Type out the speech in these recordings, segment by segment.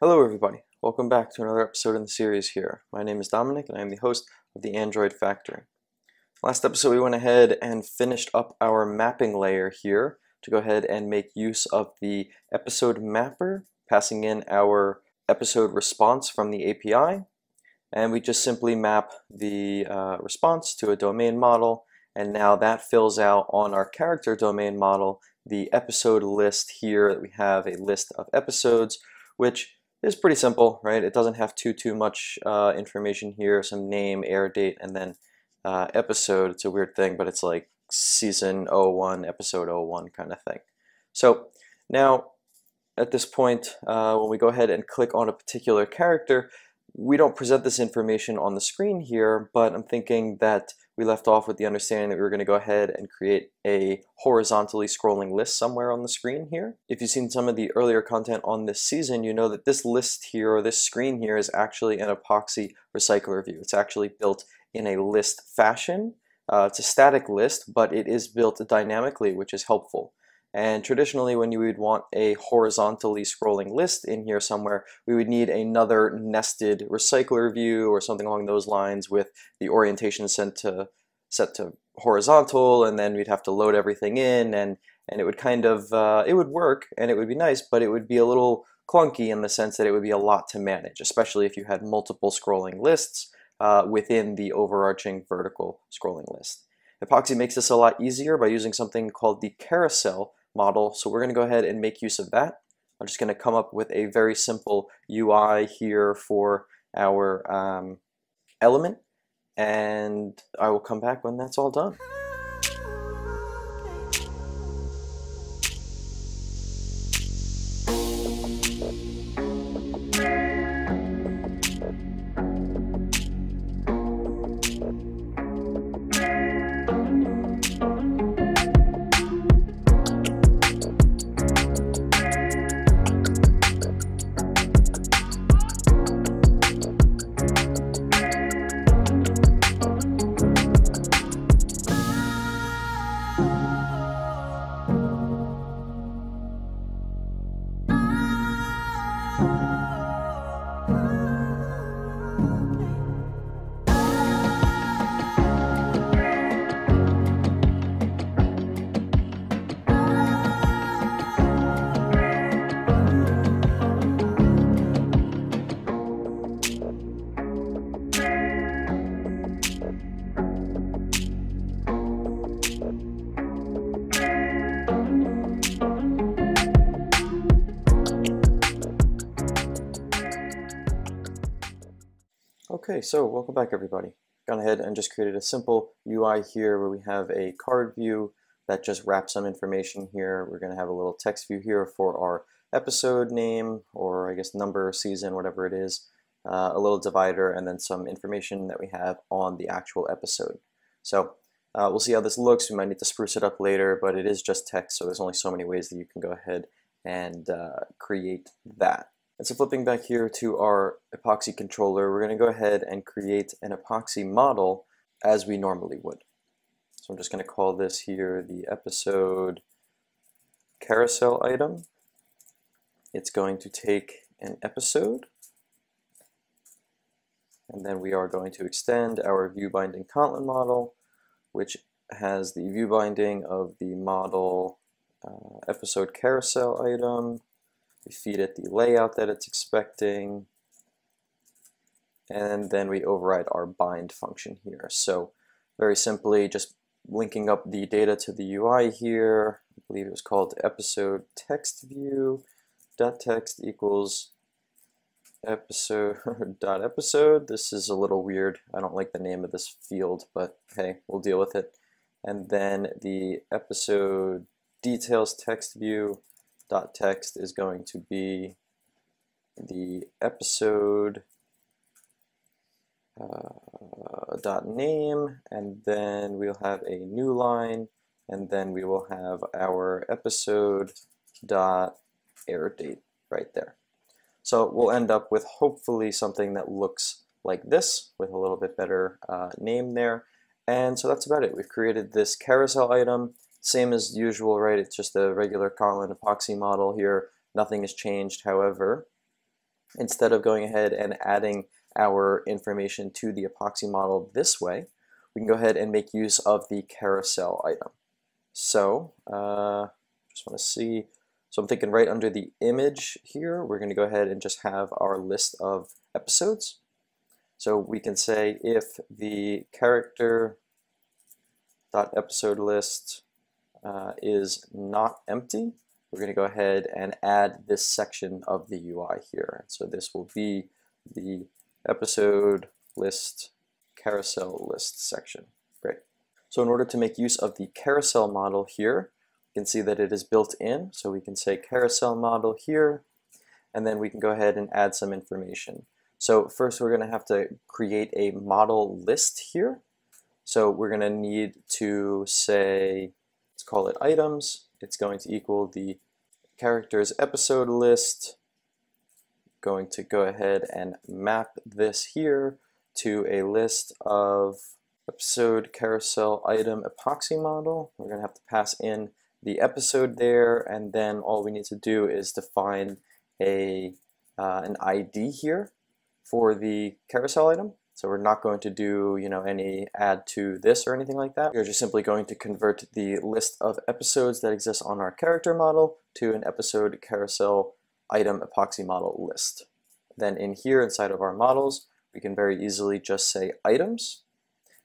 Hello everybody, welcome back to another episode in the series here. My name is Dominic and I am the host of the Android Factory. Last episode we went ahead and finished up our mapping layer here to go ahead and make use of the episode mapper, passing in our episode response from the API, and we just simply map the uh, response to a domain model, and now that fills out on our character domain model the episode list here that we have a list of episodes, which is pretty simple, right? It doesn't have too too much uh, information here, some name, air date, and then uh, episode. It's a weird thing, but it's like season 01, episode 01 kind of thing. So now at this point, uh, when we go ahead and click on a particular character, we don't present this information on the screen here, but I'm thinking that we left off with the understanding that we were going to go ahead and create a horizontally scrolling list somewhere on the screen here. If you've seen some of the earlier content on this season, you know that this list here, or this screen here, is actually an epoxy recycler view. It's actually built in a list fashion. Uh, it's a static list, but it is built dynamically, which is helpful. And traditionally, when you would want a horizontally scrolling list in here somewhere, we would need another nested recycler view or something along those lines with the orientation set to, set to horizontal, and then we'd have to load everything in, and, and it would kind of, uh, it would work, and it would be nice, but it would be a little clunky in the sense that it would be a lot to manage, especially if you had multiple scrolling lists uh, within the overarching vertical scrolling list. Epoxy makes this a lot easier by using something called the carousel model. So we're going to go ahead and make use of that. I'm just going to come up with a very simple UI here for our um, element and I will come back when that's all done. Okay, so welcome back everybody. Gone ahead and just created a simple UI here where we have a card view that just wraps some information here. We're going to have a little text view here for our episode name or I guess number, season, whatever it is, uh, a little divider, and then some information that we have on the actual episode. So uh, we'll see how this looks. We might need to spruce it up later, but it is just text, so there's only so many ways that you can go ahead and uh, create that. And so flipping back here to our epoxy controller, we're going to go ahead and create an epoxy model as we normally would. So I'm just going to call this here the episode carousel item. It's going to take an episode, and then we are going to extend our view binding Kotlin model, which has the view binding of the model uh, episode carousel item we feed it the layout that it's expecting, and then we override our bind function here. So very simply, just linking up the data to the UI here. I believe it was called episode text view dot text equals episode dot episode. This is a little weird. I don't like the name of this field, but hey, we'll deal with it. And then the episode details text view dot text is going to be the episode uh, dot name and then we'll have a new line and then we will have our episode dot air date right there. So we'll end up with hopefully something that looks like this with a little bit better uh, name there. And so that's about it. We've created this carousel item. Same as usual, right? It's just a regular Kotlin epoxy model here. Nothing has changed, however. instead of going ahead and adding our information to the epoxy model this way, we can go ahead and make use of the carousel item. So, uh, just want to see, so I'm thinking right under the image here, we're going to go ahead and just have our list of episodes. So we can say if the character dot episode list uh, is not empty, we're going to go ahead and add this section of the UI here. So this will be the episode list carousel list section. Great. So in order to make use of the carousel model here, you can see that it is built in. So we can say carousel model here, and then we can go ahead and add some information. So first we're going to have to create a model list here. So we're going to need to say, call it items. It's going to equal the characters episode list. Going to go ahead and map this here to a list of episode carousel item epoxy model. We're going to have to pass in the episode there and then all we need to do is define a uh, an ID here for the carousel item. So we're not going to do, you know, any add to this or anything like that. We're just simply going to convert the list of episodes that exist on our character model to an episode carousel item epoxy model list. Then in here inside of our models, we can very easily just say items.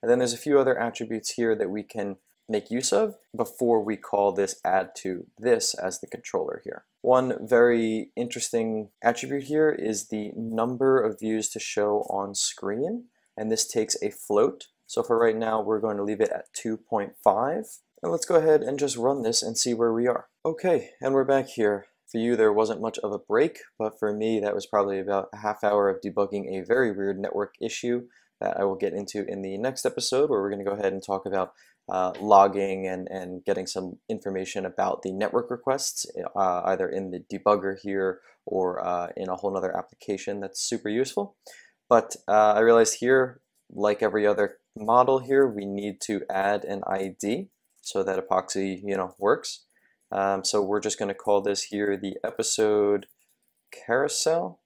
And then there's a few other attributes here that we can make use of before we call this add to this as the controller here. One very interesting attribute here is the number of views to show on screen and this takes a float. So for right now we're going to leave it at 2.5 and let's go ahead and just run this and see where we are. Okay and we're back here. For you there wasn't much of a break but for me that was probably about a half hour of debugging a very weird network issue that I will get into in the next episode where we're going to go ahead and talk about uh, logging and, and getting some information about the network requests, uh, either in the debugger here or uh, in a whole other application that's super useful. But uh, I realized here, like every other model here, we need to add an ID so that epoxy you know works. Um, so we're just going to call this here the episode carousel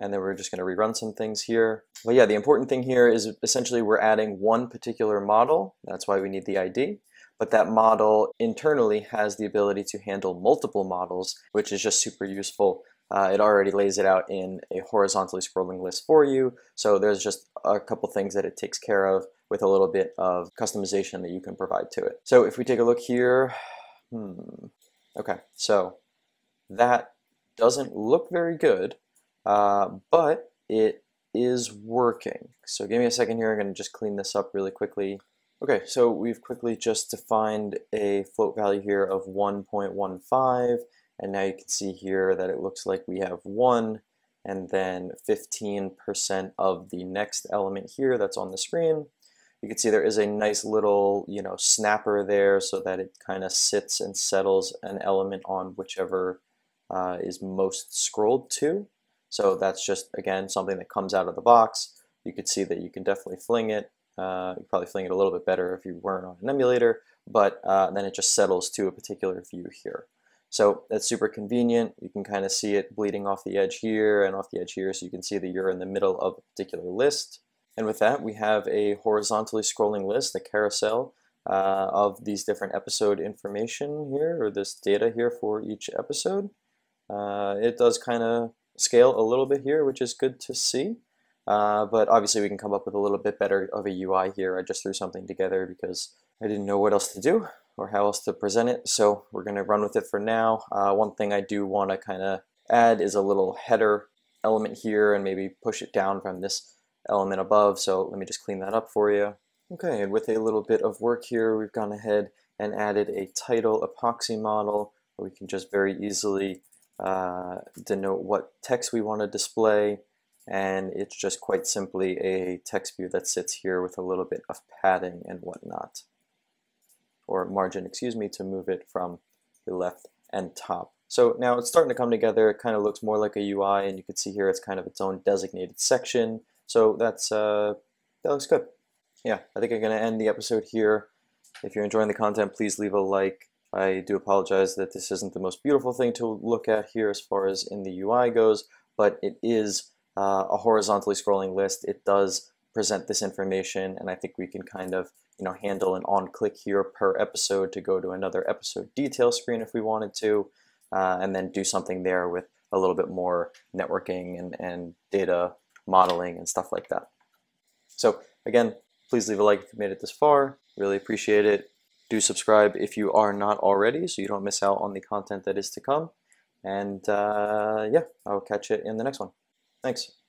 and then we're just going to rerun some things here. But yeah, the important thing here is essentially we're adding one particular model. That's why we need the ID. But that model internally has the ability to handle multiple models, which is just super useful. Uh, it already lays it out in a horizontally scrolling list for you. So there's just a couple things that it takes care of with a little bit of customization that you can provide to it. So if we take a look here, hmm, okay, so that doesn't look very good uh, but it is working. So give me a second here, I'm going to just clean this up really quickly. Okay, so we've quickly just defined a float value here of 1.15, and now you can see here that it looks like we have 1, and then 15% of the next element here that's on the screen. You can see there is a nice little, you know, snapper there so that it kind of sits and settles an element on whichever uh, is most scrolled to. So that's just, again, something that comes out of the box. You could see that you can definitely fling it. Uh, you probably fling it a little bit better if you weren't on an emulator, but uh, then it just settles to a particular view here. So that's super convenient. You can kind of see it bleeding off the edge here and off the edge here, so you can see that you're in the middle of a particular list. And with that, we have a horizontally scrolling list, a carousel, uh, of these different episode information here, or this data here for each episode. Uh, it does kind of scale a little bit here, which is good to see. Uh, but obviously we can come up with a little bit better of a UI here. I just threw something together because I didn't know what else to do or how else to present it. So we're going to run with it for now. Uh, one thing I do want to kind of add is a little header element here and maybe push it down from this element above. So let me just clean that up for you. Okay, and with a little bit of work here, we've gone ahead and added a title epoxy model where we can just very easily uh, denote what text we want to display. And it's just quite simply a text view that sits here with a little bit of padding and whatnot. Or margin excuse me to move it from the left and top. So now it's starting to come together. It kind of looks more like a UI and you can see here it's kind of its own designated section. So that's uh, that looks good. Yeah I think I'm gonna end the episode here. If you're enjoying the content please leave a like I do apologize that this isn't the most beautiful thing to look at here as far as in the UI goes, but it is uh, a horizontally scrolling list. It does present this information, and I think we can kind of you know handle an on click here per episode to go to another episode detail screen if we wanted to, uh, and then do something there with a little bit more networking and, and data modeling and stuff like that. So again, please leave a like if you made it this far. Really appreciate it. Do subscribe if you are not already so you don't miss out on the content that is to come. And uh, yeah, I'll catch you in the next one. Thanks.